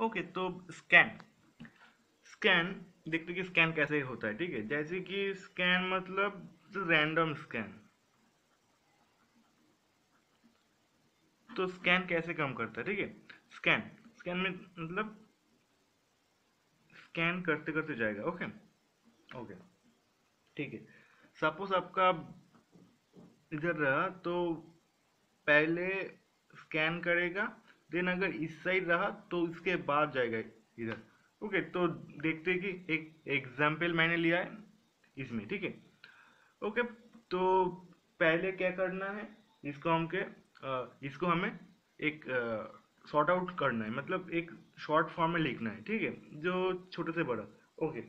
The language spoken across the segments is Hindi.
ओके तो स्कैन स्कैन देखते कि स्कैन कैसे होता है, ठीक है? जैसे कि स्कैन मतलब रैंडम स्कैन तो स्कैन कैसे काम करता है, ठीक है? स्कैन स्कैन में मतलब स्कैन करते करते जाएगा ओके ओके ठीक है. सपोज़ आपका इधर रहा तो पहले स्कैन करेगा देन अगर इस साइड रहा तो इसके बाद जाएगा इधर। ओके तो देखते हैं कि एक एग्ज़ाम्पल मैंने लिया है इसमें, ठीक है? ओके तो पहले क्या करना है? इसको हम के इसको हमें एक शॉर्ट आउट करना है। मतलब एक शॉर्ट फॉर्म में लिखना है, ठीक है? जो छोटे से बड़ा। ओके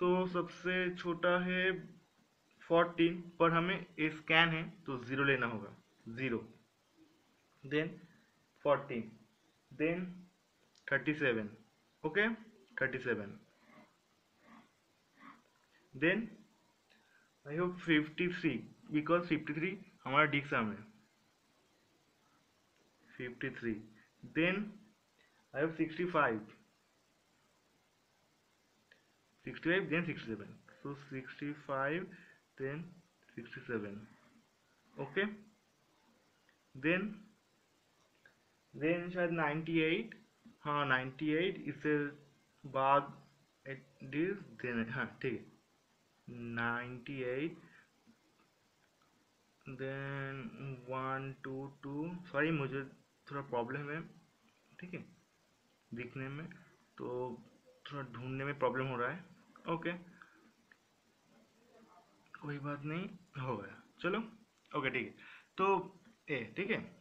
तो सबसे छोटा है फोर्टीन पर हमें ए स्कैन है तो ज़ीरो लेना होगा। Zero then fourteen then thirty seven okay thirty seven then I hope fifty three because fifty three हमारा डिक्साम है। Fifty three then, I have 65 65 then 67 so 65 then 67 okay? Then then शायद 98 हाँ 98 इससे बाद is then हाँ ठीक है। 98 then one two two sorry मुझे थोड़ा प्रॉब्लम है, ठीक है, दिखने में तो थोड़ा ढूँढने में प्रॉब्लम हो रहा है। ओके कोई बात नहीं, हो गया। चलो ओके ठीक है। तो ए, ठीक है।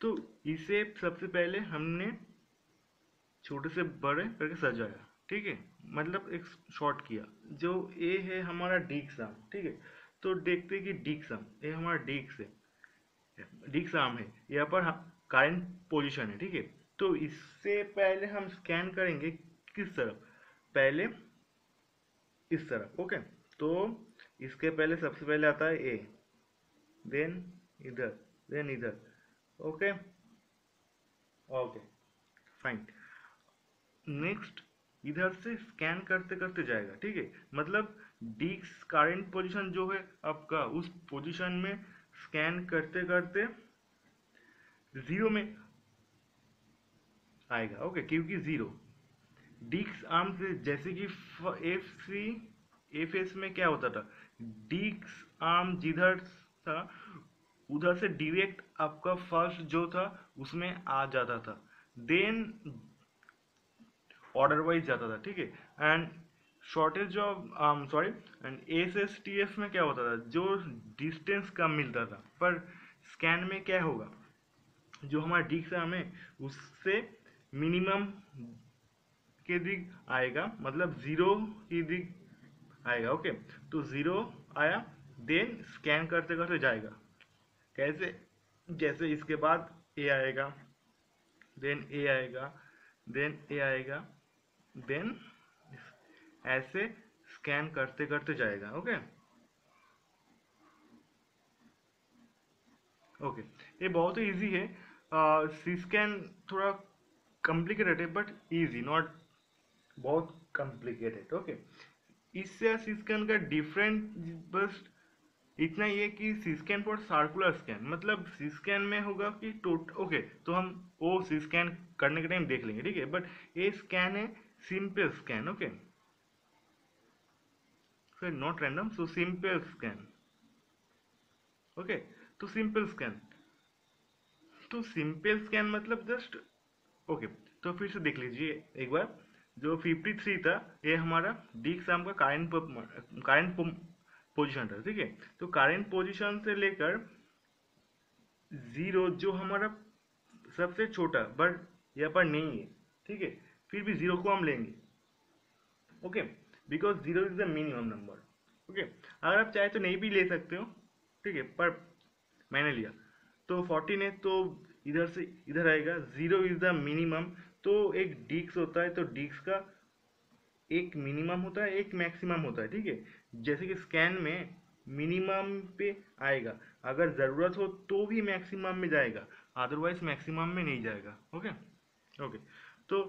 तो इसे सबसे पहले हमने छोटे से बड़े करके सजाया, ठीक है? मतलब एक शॉर्ट किया, जो ए है हमारा डिक्साम ठीक है? तो देखते हैं कि डिक्साम ए हमारा डिक्स है डिक्स आर्म है, यहाँ पर करंट पोजीशन है, ठीक है? तो इससे पहले हम स्कैन करेंगे किस तरफ़? पहले इस तरफ़, ओके? तो इसके पहले सबसे पहले आता है ए देन इधर देन इधर। ओके ओके फाइन नेक्स्ट इधर से स्कैन करते करते जाएगा, ठीक है? मतलब डिक्स करंट पोजीशन जो है आपका, उस पोजीशन में स्कैन करते करते ज़ीरो में आएगा ओके क्योंकि ज़ीरो डिक्स आर्म से जैसे कि एफ़ सी एफ़ एस में क्या होता था? डिक्स आर्म जिधर था उधर से डिरेक्ट आपका फ़र्स्ट जो था, उसमें आ जाता था। देन ऑर्डर वाइज जाता था, ठीक है? And shortage of sorry and S S T F में क्या होता था? जो डिस्टेंस कम मिलता था। पर स्कैन में क्या होगा? जो हमारा डिक्स है हमें, उससे मिनिमम के दिख आएगा मतलब ज़ीरो की दिख आएगा ओके तो ज़ीरो आया देन स्कैन करते करते जाएगा। कैसे, जैसे इसके बाद ए आएगा देन ए आएगा देन ए आएगा देन ऐसे स्कैन करते करते जाएगा ओके ओके ये बहुत ही इजी है। सी स्कैन थोड़ा कॉम्प्लिकेटेड है बट इजी नॉट बहुत कॉम्प्लिकेटेड ओके इससे सी स्कैन का डिफरेंट बस इतना है कि सी स्कैन पर सर्कुलर स्कैन मतलब सी स्कैन में होगा कि टोट ओके तो हम वो सी स्कैन करने के टाइम देख लेंगे, ठीक है? बट ये स्कैन है सिंपल स्कैन ओके फिर not random so simple scan okay तो सिंपल स्कैन तो सिंपल स्कैन मतलब जस्ट ओके तो फिर से देख लीजिए एक बार, जो 53 था, ये हमारा डी आर्म का करेंट करेंट पोजीशन था, ठीक है? तो करेंट पोजीशन से लेकर ज़ीरो जो हमारा सबसे छोटा बट यहाँ पर नहीं है, ठीक है? फिर भी ज़ीरो को हम लेंगे okay because zero is the minimum number okay अगर आप चाहे तो नहीं भी ले सकते हो, ठीक है? पर मैंने लिया। तो फोर्टीन है तो इधर से इधर आएगा। ज़ीरो इज़ द मिनिमम तो एक डिक्स होता है तो डिक्स का एक मिनिमम होता है, एक मैक्सिमम होता है, ठीक है? जैसे कि स्कैन में मिनिमम पे आएगा। अगर ज़रूरत हो तो भी मैक्सिमम में जाएगा अदरवाइज़ मैक्सिमम में नहीं जाएगा ओके ओके तो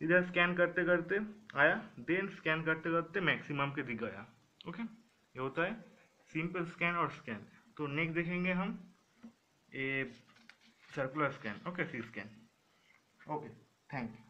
इधर स्कैन करते करते आया देन स्कैन करते करते मैक्सिमम के दिख गया ओके ये होता है सिंपल स्कैन और स्कैन तो नेक्स्ट देखेंगे हम a circular scan okay C scan okay thank you